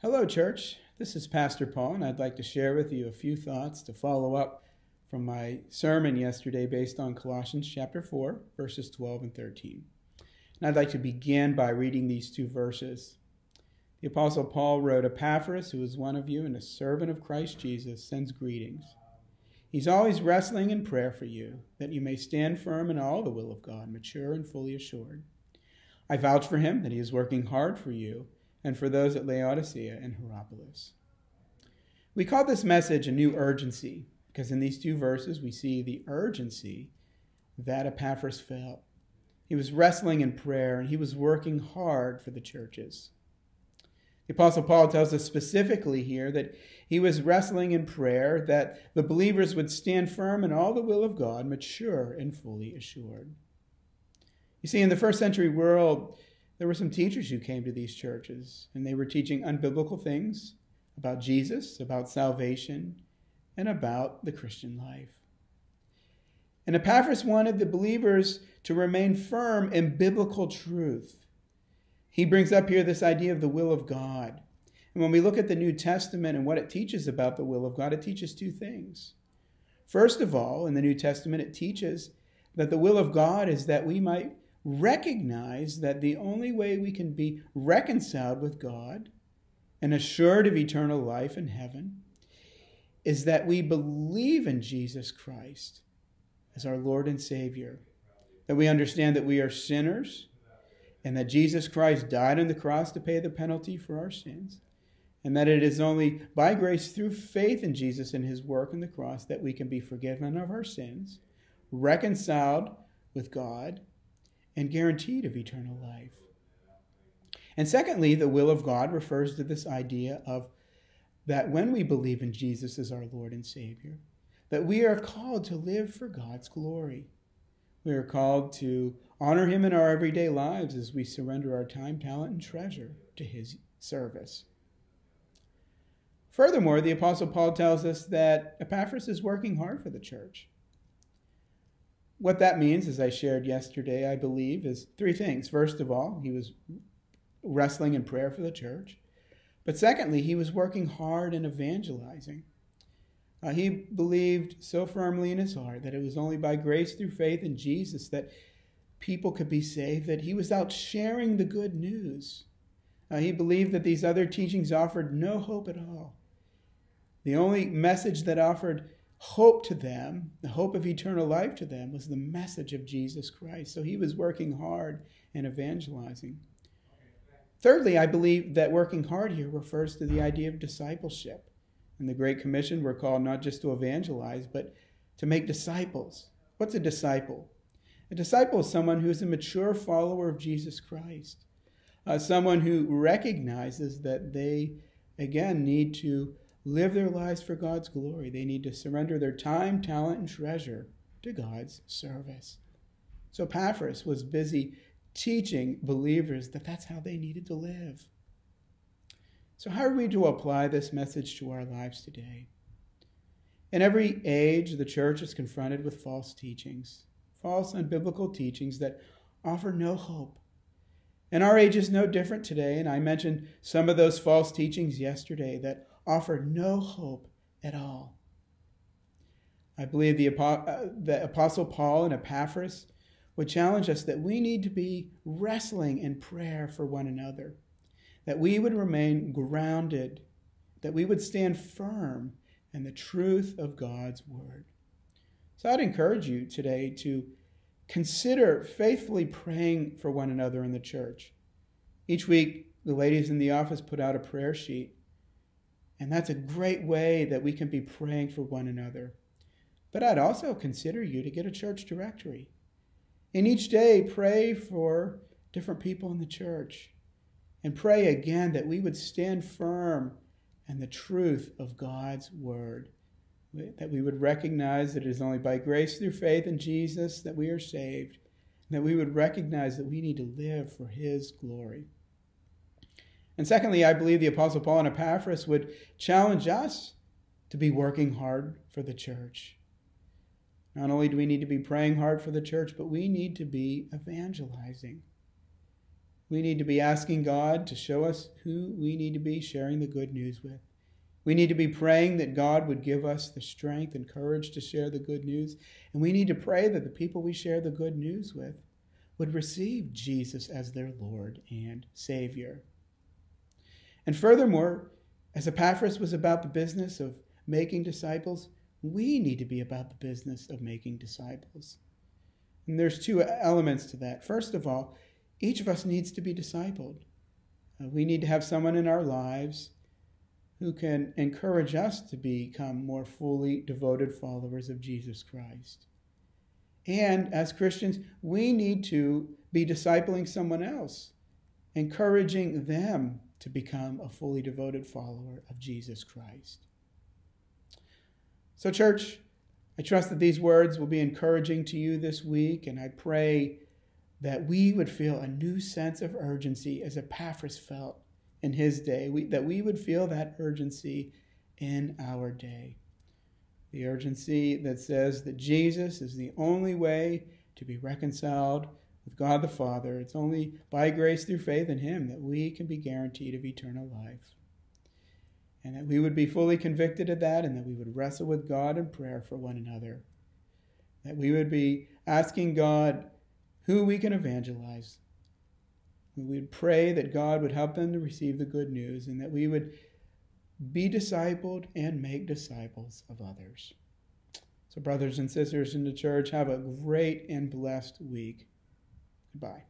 Hello, church. This is Pastor Paul, and I'd like to share with you a few thoughts to follow up from my sermon yesterday based on Colossians chapter 4, verses 12 and 13. And I'd like to begin by reading these two verses. The Apostle Paul wrote, Epaphras, who is one of you and a servant of Christ Jesus, sends greetings. He's always wrestling in prayer for you, that you may stand firm in all the will of God, mature and fully assured. I vouch for him that he is working hard for you and for those at Laodicea and Hierapolis. We call this message a new urgency because in these two verses we see the urgency that Epaphras felt. He was wrestling in prayer and he was working hard for the churches. The Apostle Paul tells us specifically here that he was wrestling in prayer that the believers would stand firm in all the will of God, mature and fully assured. You see, in the first century world, there were some teachers who came to these churches, and they were teaching unbiblical things about Jesus, about salvation, and about the Christian life. And Epaphras wanted the believers to remain firm in biblical truth. He brings up here this idea of the will of God. And when we look at the New Testament and what it teaches about the will of God, it teaches two things. First of all, in the New Testament, it teaches that the will of God is that we might recognize that the only way we can be reconciled with God and assured of eternal life in heaven is that we believe in Jesus Christ as our Lord and Savior, that we understand that we are sinners and that Jesus Christ died on the cross to pay the penalty for our sins, and that it is only by grace through faith in Jesus and his work on the cross that we can be forgiven of our sins, reconciled with God, and guaranteed of eternal life. And secondly, the will of God refers to this idea of that when we believe in Jesus as our Lord and Savior, that we are called to live for God's glory. We are called to honor Him in our everyday lives as we surrender our time, talent, and treasure to His service. Furthermore, the Apostle Paul tells us that Epaphras is working hard for the church. What that means, as I shared yesterday, I believe, is three things. First of all, he was wrestling in prayer for the church. But secondly, he was working hard in evangelizing. Uh, he believed so firmly in his heart that it was only by grace through faith in Jesus that people could be saved, that he was out sharing the good news. Uh, he believed that these other teachings offered no hope at all. The only message that offered hope to them, the hope of eternal life to them, was the message of Jesus Christ. So he was working hard and evangelizing. Thirdly, I believe that working hard here refers to the idea of discipleship. In the Great Commission, we're called not just to evangelize, but to make disciples. What's a disciple? A disciple is someone who is a mature follower of Jesus Christ, uh, someone who recognizes that they, again, need to live their lives for God's glory. They need to surrender their time, talent, and treasure to God's service. So Epaphras was busy teaching believers that that's how they needed to live. So, how are we to apply this message to our lives today? In every age, the church is confronted with false teachings, false unbiblical teachings that offer no hope. And our age is no different today, and I mentioned some of those false teachings yesterday that offer no hope at all. I believe the, uh, the Apostle Paul and Epaphras would challenge us that we need to be wrestling in prayer for one another, that we would remain grounded, that we would stand firm in the truth of God's word. So I'd encourage you today to consider faithfully praying for one another in the church. Each week, the ladies in the office put out a prayer sheet and that's a great way that we can be praying for one another. But I'd also consider you to get a church directory. And each day, pray for different people in the church. And pray again that we would stand firm in the truth of God's word. That we would recognize that it is only by grace through faith in Jesus that we are saved. And that we would recognize that we need to live for his glory. And secondly, I believe the Apostle Paul and Epaphras would challenge us to be working hard for the church. Not only do we need to be praying hard for the church, but we need to be evangelizing. We need to be asking God to show us who we need to be sharing the good news with. We need to be praying that God would give us the strength and courage to share the good news. And we need to pray that the people we share the good news with would receive Jesus as their Lord and Savior. And furthermore, as Epaphras was about the business of making disciples, we need to be about the business of making disciples. And there's two elements to that. First of all, each of us needs to be discipled. Uh, we need to have someone in our lives who can encourage us to become more fully devoted followers of Jesus Christ. And as Christians, we need to be discipling someone else, encouraging them to become a fully devoted follower of Jesus Christ. So, church, I trust that these words will be encouraging to you this week, and I pray that we would feel a new sense of urgency as Epaphras felt in his day, we, that we would feel that urgency in our day. The urgency that says that Jesus is the only way to be reconciled with God the Father. It's only by grace through faith in Him that we can be guaranteed of eternal life. And that we would be fully convicted of that, and that we would wrestle with God in prayer for one another. That we would be asking God who we can evangelize, we would pray that God would help them to receive the good news and that we would be discipled and make disciples of others. So, brothers and sisters in the church, have a great and blessed week. Goodbye.